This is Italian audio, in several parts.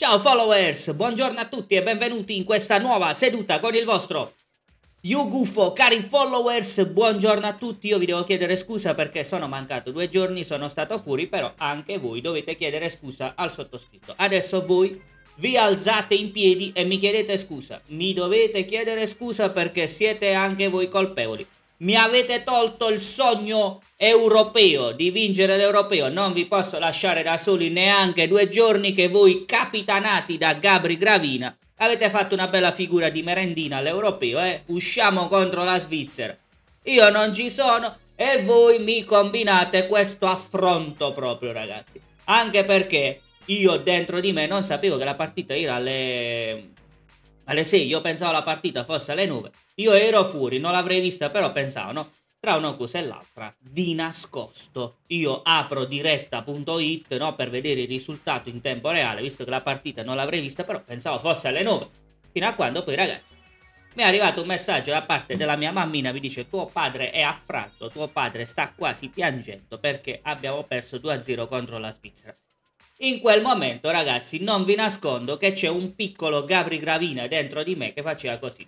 Ciao followers, buongiorno a tutti e benvenuti in questa nuova seduta con il vostro YouGuffo. Cari followers, buongiorno a tutti. Io vi devo chiedere scusa perché sono mancato due giorni, sono stato fuori, però anche voi dovete chiedere scusa al sottoscritto. Adesso voi vi alzate in piedi e mi chiedete scusa. Mi dovete chiedere scusa perché siete anche voi colpevoli. Mi avete tolto il sogno europeo di vincere l'europeo. Non vi posso lasciare da soli neanche due giorni che voi, capitanati da Gabri Gravina, avete fatto una bella figura di merendina all'europeo. Eh? Usciamo contro la Svizzera. Io non ci sono e voi mi combinate questo affronto proprio, ragazzi. Anche perché io dentro di me non sapevo che la partita era alle alle 6 io pensavo la partita fosse alle 9, io ero fuori, non l'avrei vista, però pensavo, no? Tra una cosa e l'altra, di nascosto, io apro diretta.it no, per vedere il risultato in tempo reale, visto che la partita non l'avrei vista, però pensavo fosse alle 9. Fino a quando poi, ragazzi, mi è arrivato un messaggio da parte della mia mammina, mi dice tuo padre è affranto, tuo padre sta quasi piangendo perché abbiamo perso 2-0 contro la Svizzera. In quel momento, ragazzi, non vi nascondo che c'è un piccolo Gabri Gravina dentro di me che faceva così.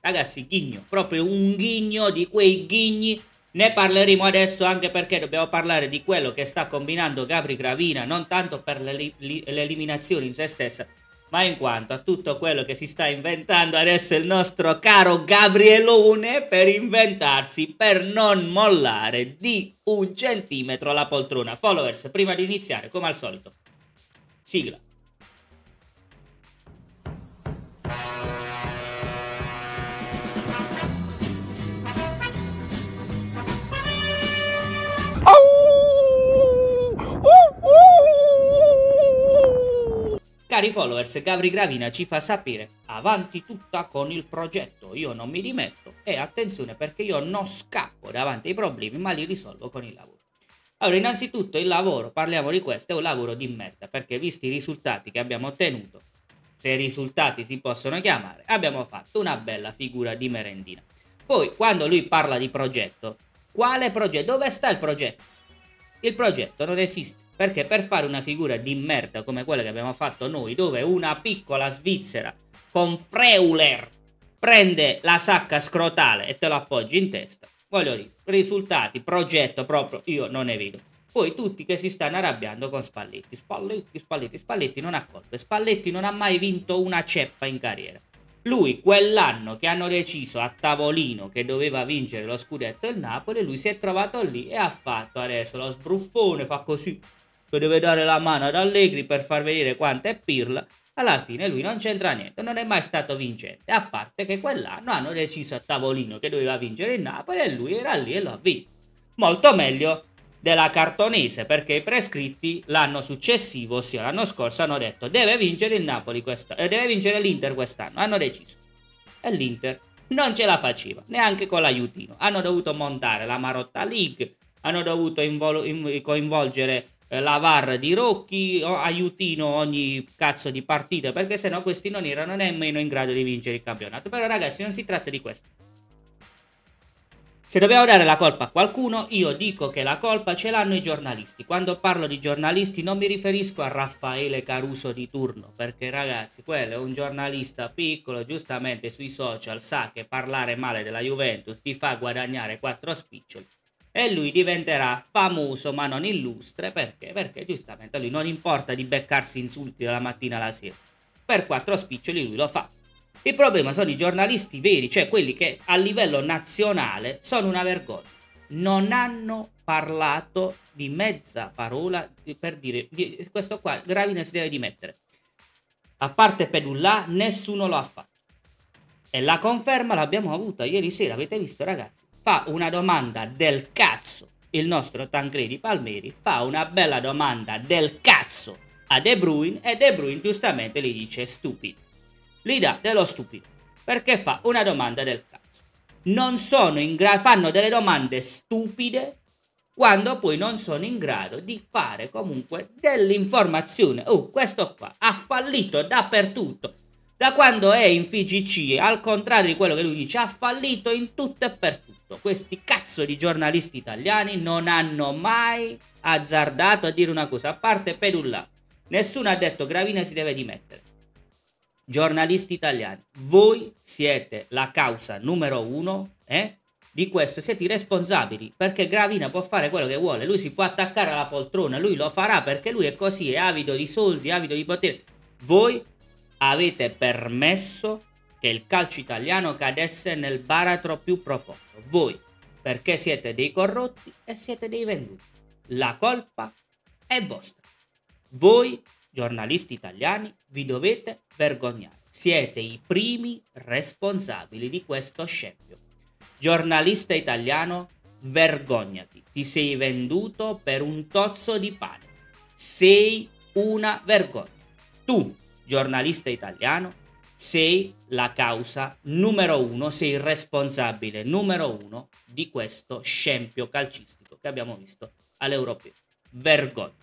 Ragazzi, ghigno, proprio un ghigno di quei ghigni. Ne parleremo adesso anche perché dobbiamo parlare di quello che sta combinando Gabri Gravina, non tanto per l'eliminazione in se stessa, ma in quanto a tutto quello che si sta inventando adesso il nostro caro Gabrielone per inventarsi, per non mollare di un centimetro la poltrona. Followers, prima di iniziare, come al solito, sigla. Cari followers, Gabri Gravina ci fa sapere avanti tutta con il progetto, io non mi dimetto e attenzione perché io non scappo davanti ai problemi ma li risolvo con il lavoro. Allora, innanzitutto il lavoro, parliamo di questo, è un lavoro di merda perché visti i risultati che abbiamo ottenuto, se risultati si possono chiamare, abbiamo fatto una bella figura di merendina. Poi, quando lui parla di progetto, quale progetto? Dove sta il progetto? Il progetto non esiste. Perché per fare una figura di merda come quella che abbiamo fatto noi, dove una piccola svizzera con Freuler prende la sacca scrotale e te lo appoggi in testa, voglio dire, risultati, progetto proprio, io non ne vedo. Poi tutti che si stanno arrabbiando con Spalletti, Spalletti, Spalletti, Spalletti non ha colpe, Spalletti non ha mai vinto una ceppa in carriera. Lui, quell'anno che hanno deciso a tavolino che doveva vincere lo scudetto il Napoli, lui si è trovato lì e ha fatto adesso lo sbruffone, fa così, che deve dare la mano ad Allegri per far vedere quanto è pirla. Alla fine lui non c'entra niente, non è mai stato vincente, a parte che quell'anno hanno deciso a tavolino che doveva vincere il Napoli e lui era lì e lo ha vinto. Molto meglio della cartonese perché i prescritti l'anno successivo, ossia l'anno scorso, hanno detto deve vincere il Napoli quest'anno, eh, deve vincere l'Inter quest'anno, hanno deciso. E l'Inter non ce la faceva, neanche con l'aiutino. Hanno dovuto montare la Marotta League, hanno dovuto invol- in- coinvolgere eh, la VAR di Rocchi, aiutino ogni cazzo di partita, perché sennò questi non erano nemmeno in grado di vincere il campionato. Però ragazzi non si tratta di questo. Se dobbiamo dare la colpa a qualcuno, io dico che la colpa ce l'hanno i giornalisti. Quando parlo di giornalisti non mi riferisco a Raffaele Caruso di turno, perché ragazzi, quello è un giornalista piccolo, giustamente sui social sa che parlare male della Juventus ti fa guadagnare quattro spiccioli e lui diventerà famoso ma non illustre perché? Perché giustamente a lui non importa di beccarsi insulti dalla mattina alla sera. Per quattro spiccioli lui lo fa. Il problema sono i giornalisti veri, cioè quelli che a livello nazionale sono una vergogna. Non hanno parlato di mezza parola per dire questo qua Gravina si deve dimettere. A parte Pedulla, nessuno lo ha fatto. E la conferma l'abbiamo avuta ieri sera, avete visto ragazzi? Fa una domanda del cazzo il nostro Tancredi Palmeri, fa una bella domanda del cazzo a De Bruyne e De Bruyne giustamente gli dice stupido dà dello stupido perché fa una domanda del cazzo. Non sono in grado, fanno delle domande stupide quando poi non sono in grado di fare comunque dell'informazione. Oh, questo qua ha fallito dappertutto. Da quando è in FIGC, al contrario di quello che lui dice, ha fallito in tutto e per tutto. Questi cazzo di giornalisti italiani non hanno mai azzardato a dire una cosa, a parte Pedulla. Nessuno ha detto Gravina si deve dimettere. Giornalisti italiani, voi siete la causa numero uno eh, di questo, siete i responsabili, perché Gravina può fare quello che vuole, lui si può attaccare alla poltrona, lui lo farà perché lui è così, è avido di soldi, avido di potere. Voi avete permesso che il calcio italiano cadesse nel baratro più profondo. Voi, perché siete dei corrotti e siete dei venduti. La colpa è vostra. Voi, giornalisti italiani, vi dovete vergognare. Siete i primi responsabili di questo scempio. Giornalista italiano, vergognati. Ti sei venduto per un tozzo di pane. Sei una vergogna. Tu, giornalista italiano, sei la causa numero uno, sei il responsabile numero uno di questo scempio calcistico che abbiamo visto all'Europeo. Vergogna.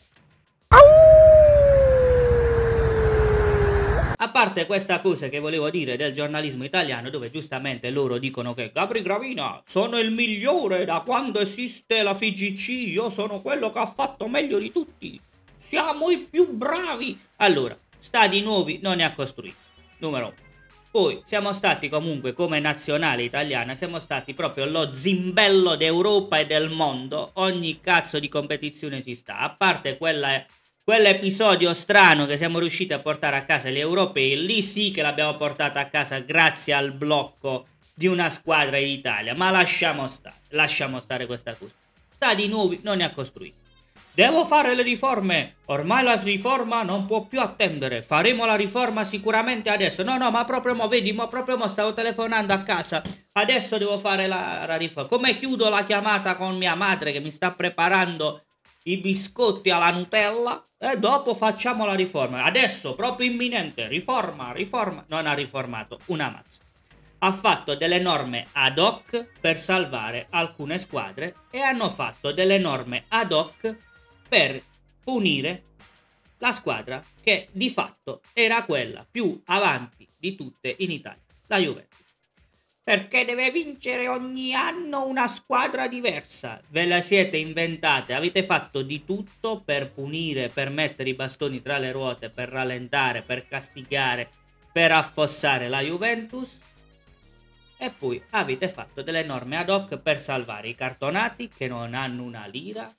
A parte questa cosa che volevo dire del giornalismo italiano, dove giustamente loro dicono che Gabri Gravina sono il migliore da quando esiste la FIGC, io sono quello che ha fatto meglio di tutti, siamo i più bravi. Allora, stadi nuovi non ne ha costruiti, numero uno. Poi siamo stati comunque come nazionale italiana, siamo stati proprio lo zimbello d'Europa e del mondo. Ogni cazzo di competizione ci sta, a parte quella, quell'episodio strano che siamo riusciti a portare a casa gli europei, lì sì che l'abbiamo portata a casa grazie al blocco di una squadra in Italia, ma lasciamo stare, lasciamo stare questa cosa. Stadi nuovi non ne ha costruiti. Devo fare le riforme. Ormai la riforma non può più attendere. Faremo la riforma sicuramente adesso. No, no, ma proprio mo, vedi, ma proprio mo stavo telefonando a casa. Adesso devo fare la, la riforma. Come chiudo la chiamata con mia madre che mi sta preparando i biscotti alla Nutella e dopo facciamo la riforma. Adesso, proprio imminente, riforma, riforma. Non ha riformato una mazza. Ha fatto delle norme ad hoc per salvare alcune squadre e hanno fatto delle norme ad hoc per punire la squadra che di fatto era quella più avanti di tutte in Italia, la Juventus. Perché deve vincere ogni anno una squadra diversa. Ve la siete inventate, avete fatto di tutto per punire, per mettere i bastoni tra le ruote, per rallentare, per castigare, per affossare la Juventus. E poi avete fatto delle norme ad hoc per salvare i cartonati che non hanno una lira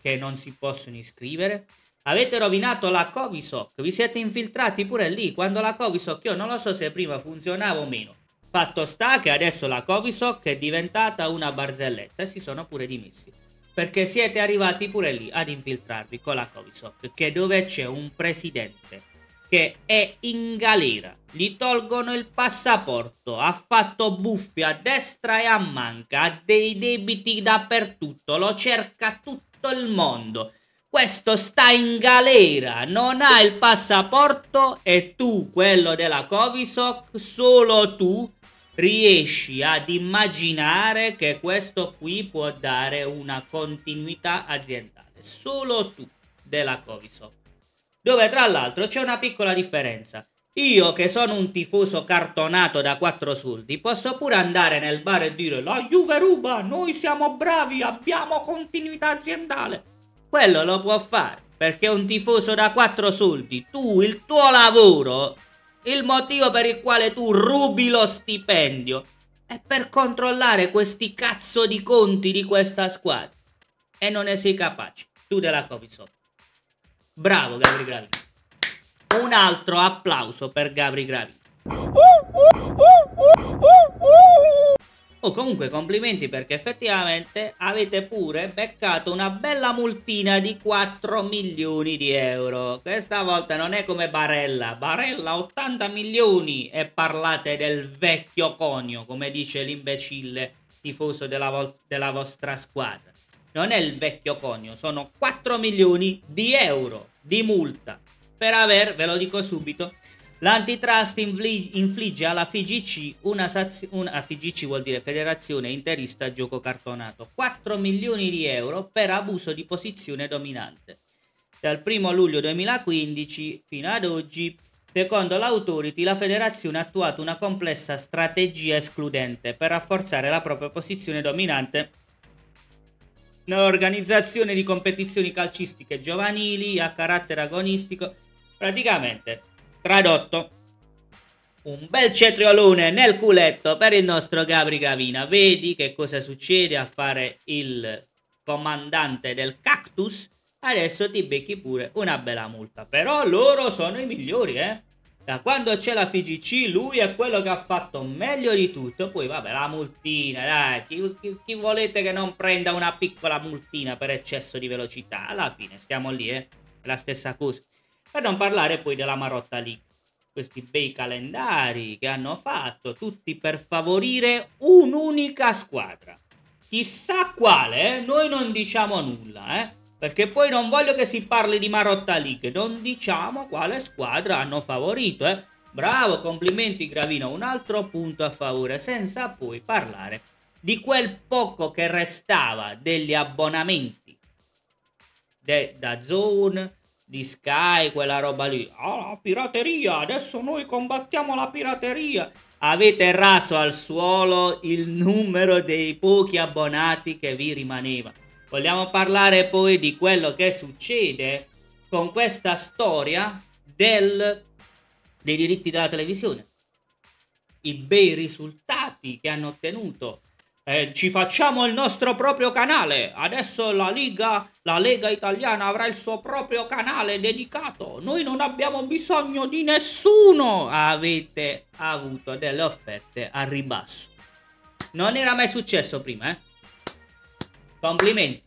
che non si possono iscrivere. Avete rovinato la Covisoc, vi siete infiltrati pure lì, quando la Covisoc io non lo so se prima funzionava o meno. Fatto sta che adesso la Covisoc è diventata una barzelletta e si sono pure dimessi. Perché siete arrivati pure lì ad infiltrarvi con la Covisoc, che dove c'è un presidente che è in galera, gli tolgono il passaporto, ha fatto buffi a destra e a manca, ha dei debiti dappertutto, lo cerca tutto il mondo. Questo sta in galera, non ha il passaporto e tu, quello della Covisoc, solo tu riesci ad immaginare che questo qui può dare una continuità aziendale. Solo tu della Covisoc. Dove tra l'altro c'è una piccola differenza. Io che sono un tifoso cartonato da quattro soldi posso pure andare nel bar e dire la Juve ruba, noi siamo bravi, abbiamo continuità aziendale. Quello lo può fare perché un tifoso da quattro soldi. Tu, il tuo lavoro, il motivo per il quale tu rubi lo stipendio è per controllare questi cazzo di conti di questa squadra. E non ne sei capace. Tu della Covisot. Bravo Gabri Gravini. Un altro applauso per Gabri Gravi. Oh, comunque complimenti perché effettivamente avete pure beccato una bella multina di 4 milioni di euro. Questa volta non è come Barella. Barella 80 milioni e parlate del vecchio conio, come dice l'imbecille tifoso della, della vostra squadra. Non è il vecchio conio, sono 4 milioni di euro di multa per aver, ve lo dico subito, l'antitrust infligge alla FIGC una, una FIGC vuol dire Federazione Interista Gioco Cartonato 4 milioni di euro per abuso di posizione dominante. Dal 1 luglio 2015 fino ad oggi Secondo l'Authority, la federazione ha attuato una complessa strategia escludente per rafforzare la propria posizione dominante nell'organizzazione di competizioni calcistiche giovanili a carattere agonistico. Praticamente, tradotto, un bel cetriolone nel culetto per il nostro Gabri Gavina. Vedi che cosa succede a fare il comandante del cactus? Adesso ti becchi pure una bella multa. Però loro sono i migliori, eh? Da quando c'è la FGC, lui è quello che ha fatto meglio di tutto. Poi, vabbè, la multina, dai. Chi, chi, chi volete che non prenda una piccola multina per eccesso di velocità? Alla fine, stiamo lì, eh? È la stessa cosa. Per non parlare poi della Marotta League questi bei calendari che hanno fatto, tutti per favorire un'unica squadra. Chissà quale, eh? noi non diciamo nulla, eh? perché poi non voglio che si parli di Marotta League, non diciamo quale squadra hanno favorito. Eh? Bravo, complimenti Gravino, un altro punto a favore, senza poi parlare di quel poco che restava degli abbonamenti de, da Zone, di Sky, quella roba lì. Ah, la pirateria, adesso noi combattiamo la pirateria. Avete raso al suolo il numero dei pochi abbonati che vi rimaneva. Vogliamo parlare poi di quello che succede con questa storia del, dei diritti della televisione. I bei risultati che hanno ottenuto eh, ci facciamo il nostro proprio canale. Adesso la Liga, la Lega Italiana avrà il suo proprio canale dedicato. Noi non abbiamo bisogno di nessuno. Avete avuto delle offerte a ribasso. Non era mai successo prima, eh? Complimenti.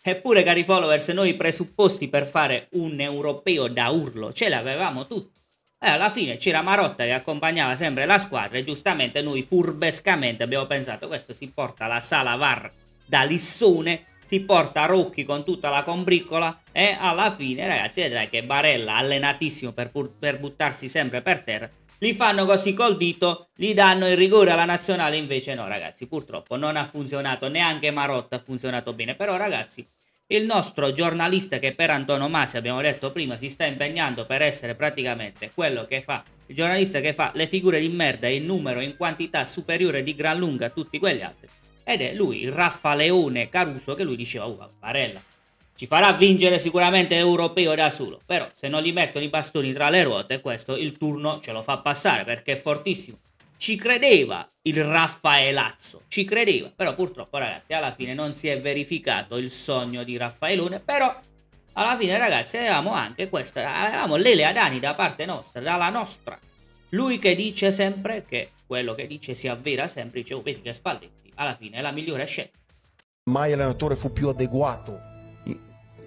Eppure, cari followers, noi i presupposti per fare un europeo da urlo ce l'avevamo tutti. E alla fine c'era Marotta che accompagnava sempre la squadra e giustamente noi furbescamente abbiamo pensato questo si porta la sala VAR da Lissone, si porta Rocchi con tutta la combriccola e alla fine ragazzi vedrai che Barella allenatissimo per, per buttarsi sempre per terra li fanno così col dito, gli danno il rigore alla nazionale, invece no ragazzi, purtroppo non ha funzionato, neanche Marotta ha funzionato bene, però ragazzi il nostro giornalista che per antonomasia, abbiamo detto prima, si sta impegnando per essere praticamente quello che fa, il giornalista che fa le figure di merda in numero, in quantità superiore di gran lunga a tutti quegli altri. Ed è lui, il Raffaleone Caruso, che lui diceva, uh, Barella, ci farà vincere sicuramente europeo da solo, però se non gli mettono i bastoni tra le ruote, questo il turno ce lo fa passare perché è fortissimo ci credeva il Raffaelazzo, ci credeva, però purtroppo ragazzi alla fine non si è verificato il sogno di Raffaelone, però alla fine ragazzi avevamo anche questa, avevamo Lele Adani da parte nostra, dalla nostra, lui che dice sempre che quello che dice si avvera sempre, dicevo, vedi che Spalletti alla fine è la migliore scelta. Mai allenatore fu più adeguato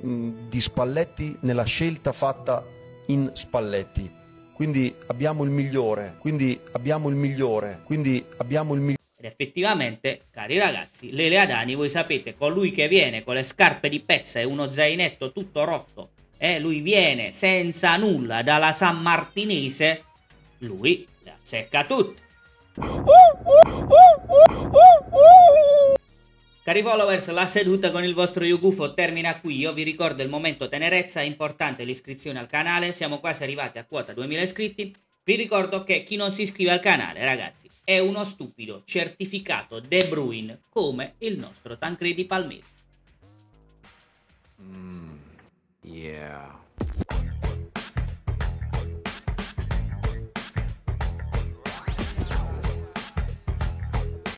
di Spalletti nella scelta fatta in Spalletti quindi abbiamo il migliore, quindi abbiamo il migliore, quindi abbiamo il migliore. Ed effettivamente, cari ragazzi, Lele Adani, voi sapete, colui che viene con le scarpe di pezza e uno zainetto tutto rotto, e eh, lui viene senza nulla dalla San Martinese, lui le azzecca tutte. Cari followers, la seduta con il vostro Yugufo termina qui. Io vi ricordo il momento tenerezza, è importante l'iscrizione al canale. Siamo quasi arrivati a quota 2000 iscritti. Vi ricordo che chi non si iscrive al canale, ragazzi, è uno stupido certificato De Bruyne come il nostro Tancredi Palmeri. Mm, yeah.